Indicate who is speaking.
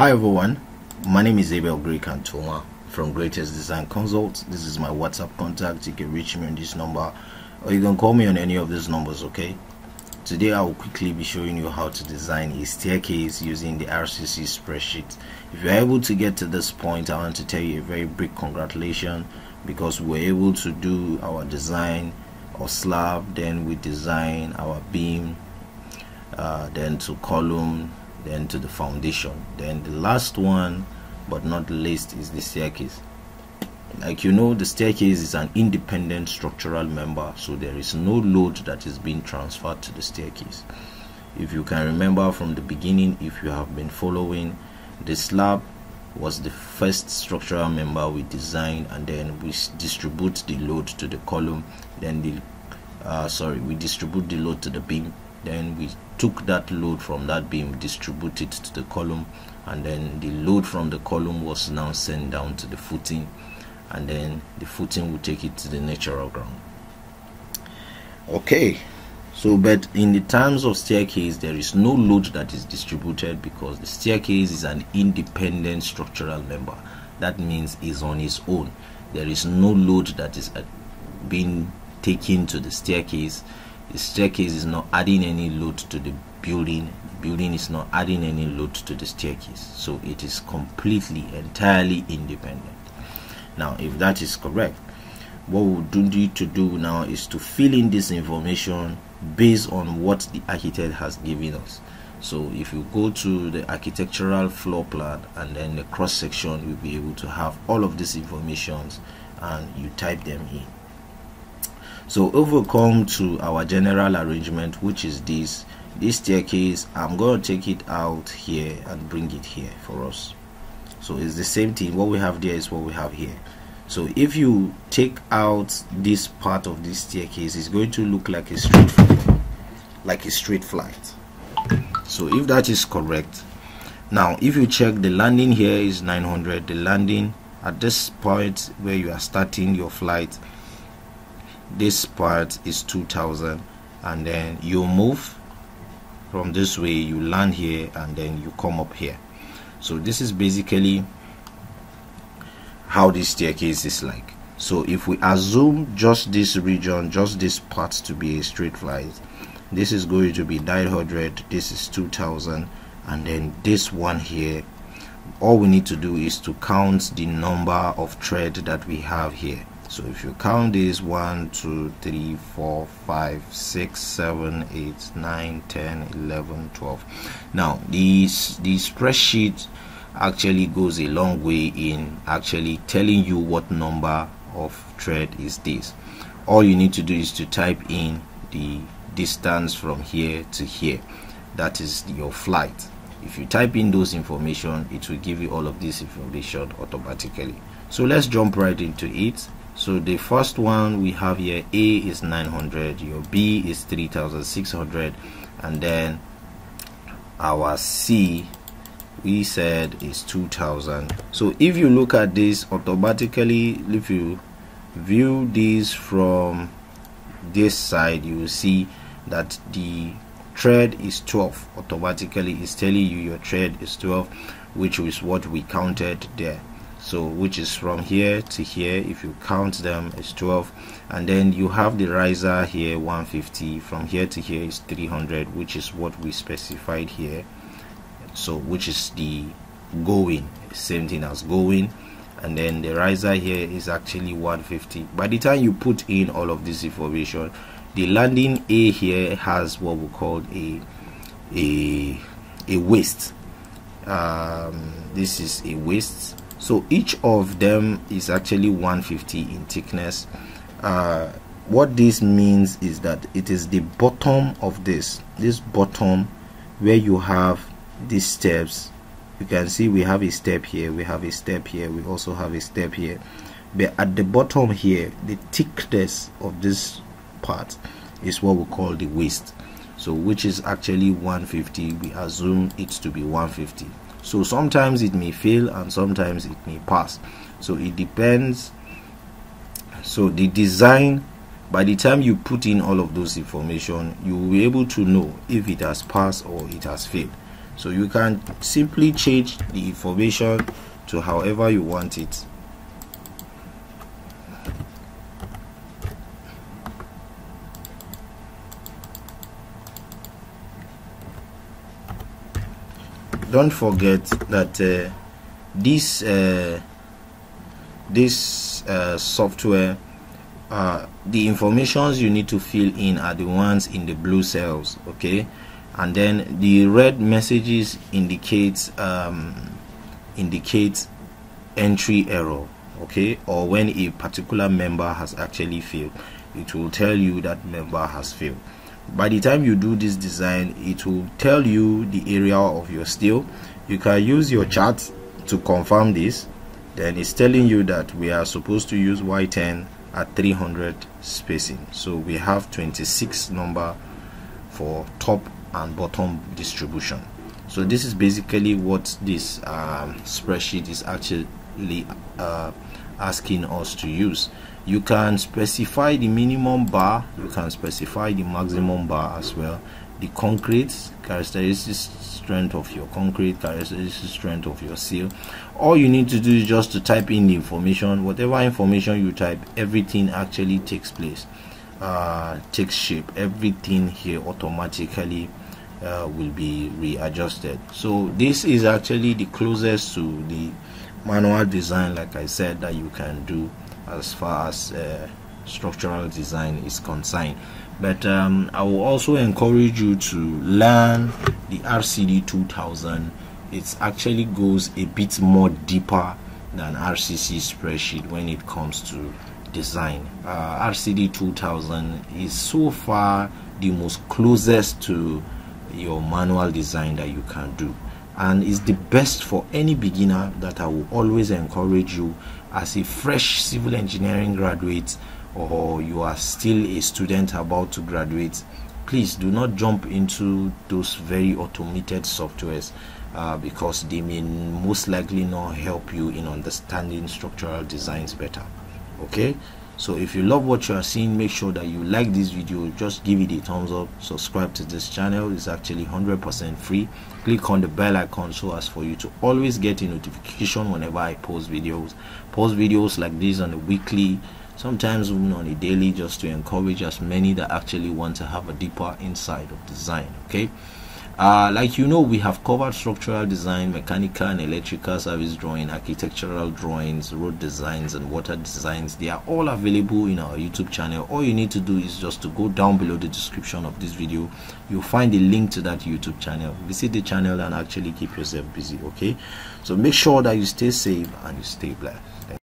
Speaker 1: Hi everyone, my name is Abel Grey Kantoma from Greytest Design Consult. This is my WhatsApp contact. You can reach me on this number or you can call me on any of these numbers, okay? Today I will quickly be showing you how to design a staircase using the RCC spreadsheet. If you're able to get to this point, I want to tell you a very big congratulations because we are able to do our design or slab, then we design our beam, uh, then to column, then to the foundation. Then the last one but not least is the staircase. Like you know the staircase is an independent structural member so there is no load that is being transferred to the staircase. If you can remember from the beginning if you have been following the slab was the first structural member we designed and then we distribute the load to the column then the uh, sorry we distribute the load to the beam then we took that load from that beam distributed to the column and then the load from the column was now sent down to the footing and then the footing will take it to the natural ground. Okay so but in the terms of staircase there is no load that is distributed because the staircase is an independent structural member. That means is on its own. There is no load that is uh, being taken to the staircase the staircase is not adding any load to the building. The building is not adding any load to the staircase. So it is completely entirely independent. Now if that is correct what we do need to do now is to fill in this information based on what the architect has given us. So if you go to the architectural floor plan and then the cross section you'll be able to have all of these informations and you type them in so if we come to our general arrangement which is this this staircase i'm going to take it out here and bring it here for us. So it's the same thing. What we have there is what we have here. So if you take out this part of this staircase it's going to look like a straight flight, like a straight flight. So if that is correct now if you check the landing here is 900 the landing at this point where you are starting your flight this part is 2000 and then you move from this way you land here and then you come up here. So this is basically how this staircase is like. So if we assume just this region just this part to be a straight flight this is going to be 900 this is 2000 and then this one here all we need to do is to count the number of thread that we have here so if you count this 1 2 3 4 5 6 7 8 9 10 11 12 now this the spreadsheet actually goes a long way in actually telling you what number of thread is this. All you need to do is to type in the distance from here to here. That is your flight. If you type in those information it will give you all of this information automatically. So let's jump right into it so the first one we have here a is 900 your b is 3600 and then our c we said is 2000 so if you look at this automatically if you view this from this side you will see that the thread is 12 automatically it's telling you your thread is 12 which is what we counted there so which is from here to here if you count them it's 12 and then you have the riser here 150 from here to here is 300 which is what we specified here. So which is the going same thing as going. And then the riser here is actually 150 by the time you put in all of this information the landing a here has what we call a a a waist um, this is a waist so each of them is actually 150 in thickness. Uh, what this means is that it is the bottom of this this bottom where you have these steps. You can see we have a step here we have a step here we also have a step here. But at the bottom here the thickness of this part is what we call the waist. So which is actually 150 we assume it to be 150 so sometimes it may fail and sometimes it may pass. So it depends. So the design by the time you put in all of those information you will be able to know if it has passed or it has failed. So you can simply change the information to however you want it don't forget that uh, this uh, this uh, software uh, the informations you need to fill in are the ones in the blue cells okay? And then the red messages indicates um, indicates entry error okay? Or when a particular member has actually failed. It will tell you that member has failed by the time you do this design it will tell you the area of your steel. You can use your chart to confirm this. Then it's telling you that we are supposed to use y10 at 300 spacing. So we have 26 number for top and bottom distribution. So this is basically what this um, spreadsheet is actually uh, asking us to use. You can specify the minimum bar you can specify the maximum bar as well. The concrete characteristics strength of your concrete characteristics strength of your steel. All you need to do is just to type in the information. Whatever information you type everything actually takes place uh, takes shape. Everything here automatically uh, will be readjusted. So this is actually the closest to the manual design like I said that you can do as far as uh, structural design is concerned. But um, I will also encourage you to learn the RCD 2000 it actually goes a bit more deeper than RCC spreadsheet when it comes to design. Uh, RCD 2000 is so far the most closest to your manual design that you can do and is the best for any beginner that I will always encourage you as a fresh civil engineering graduate or you are still a student about to graduate please do not jump into those very automated softwares uh, because they may most likely not help you in understanding structural designs better. Okay so if you love what you are seeing make sure that you like this video. Just give it a thumbs up. Subscribe to this channel. It's actually 100% free. Click on the bell icon so as for you to always get a notification whenever i post videos. Post videos like this on a weekly sometimes even on a daily just to encourage as many that actually want to have a deeper insight of design okay uh, like you know we have covered structural design mechanical and electrical service drawing architectural drawings road designs and water designs. They are all available in our youtube channel. All you need to do is just to go down below the description of this video. You'll find a link to that youtube channel. Visit the channel and actually keep yourself busy okay? So make sure that you stay safe and you stay blessed